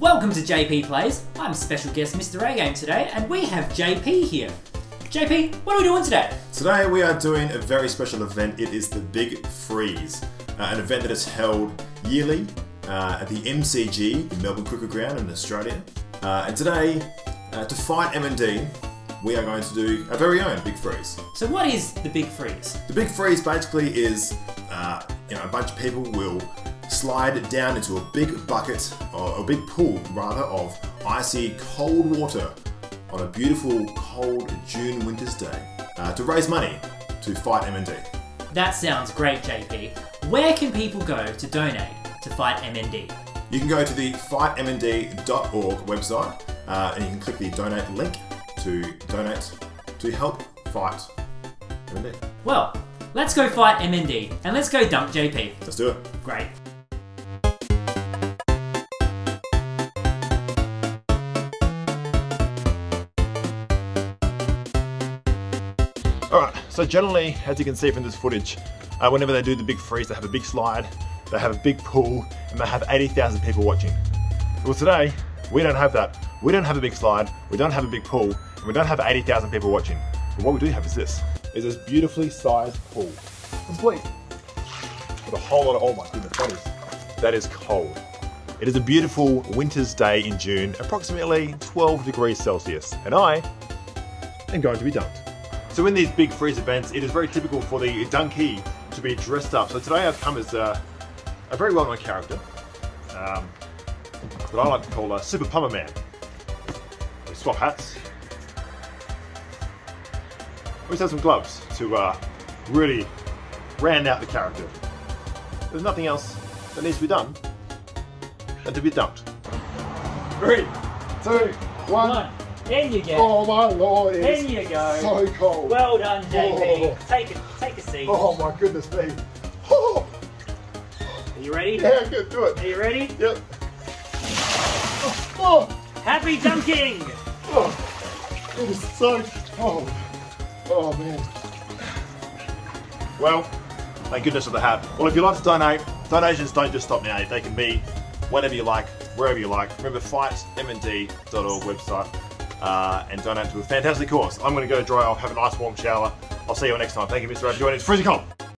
Welcome to JP Plays. I'm special guest Mr. A Game today, and we have JP here. JP, what are we doing today? Today we are doing a very special event. It is the Big Freeze, uh, an event that is held yearly uh, at the MCG, the Melbourne Cricket Ground in Australia. Uh, and today, uh, to fight MND, we are going to do our very own Big Freeze. So, what is the Big Freeze? The Big Freeze basically is, uh, you know, a bunch of people will slide down into a big bucket, or a big pool rather, of icy cold water on a beautiful cold June winter's day uh, to raise money to fight MND. That sounds great, JP. Where can people go to donate to fight MND? You can go to the fightmnd.org website uh, and you can click the donate link to donate to help fight MND. Well, let's go fight MND and let's go dunk JP. Let's do it. Great. Alright, so generally, as you can see from this footage, uh, whenever they do the big freeze, they have a big slide, they have a big pool, and they have 80,000 people watching. Well, today, we don't have that. We don't have a big slide, we don't have a big pool, and we don't have 80,000 people watching. But what we do have is this, is this beautifully sized pool. Complete. With a whole lot of, oh my goodness, that is, that is cold. It is a beautiful winter's day in June, approximately 12 degrees Celsius, and I am going to be dunked. So in these big freeze events, it is very typical for the donkey to be dressed up. So today I've come as a, a very well-known character um, that I like to call a Super Plumber Man. We swap hats. We have some gloves to uh, really round out the character. There's nothing else that needs to be done than to be dunked. Three, two, one. One. In you go. Oh my lord, it In you go. so cold. Well done, JP. Oh. Take a take a seat. oh my goodness me. Oh, Are you ready? yeah, I can do it. Are you ready? Yep. Oh, Happy dunking! oh, it is so cold. Oh man. Well, thank goodness for the hat. Well, if you'd like to donate, donations don't just stop now. They can be whenever you like, wherever you like. Remember, fightmnd.org website uh, and donate to a fantastic cause. I'm going to go dry off, have a nice warm shower. I'll see you all next time. Thank you, Mr. Joining. It's freezing cold.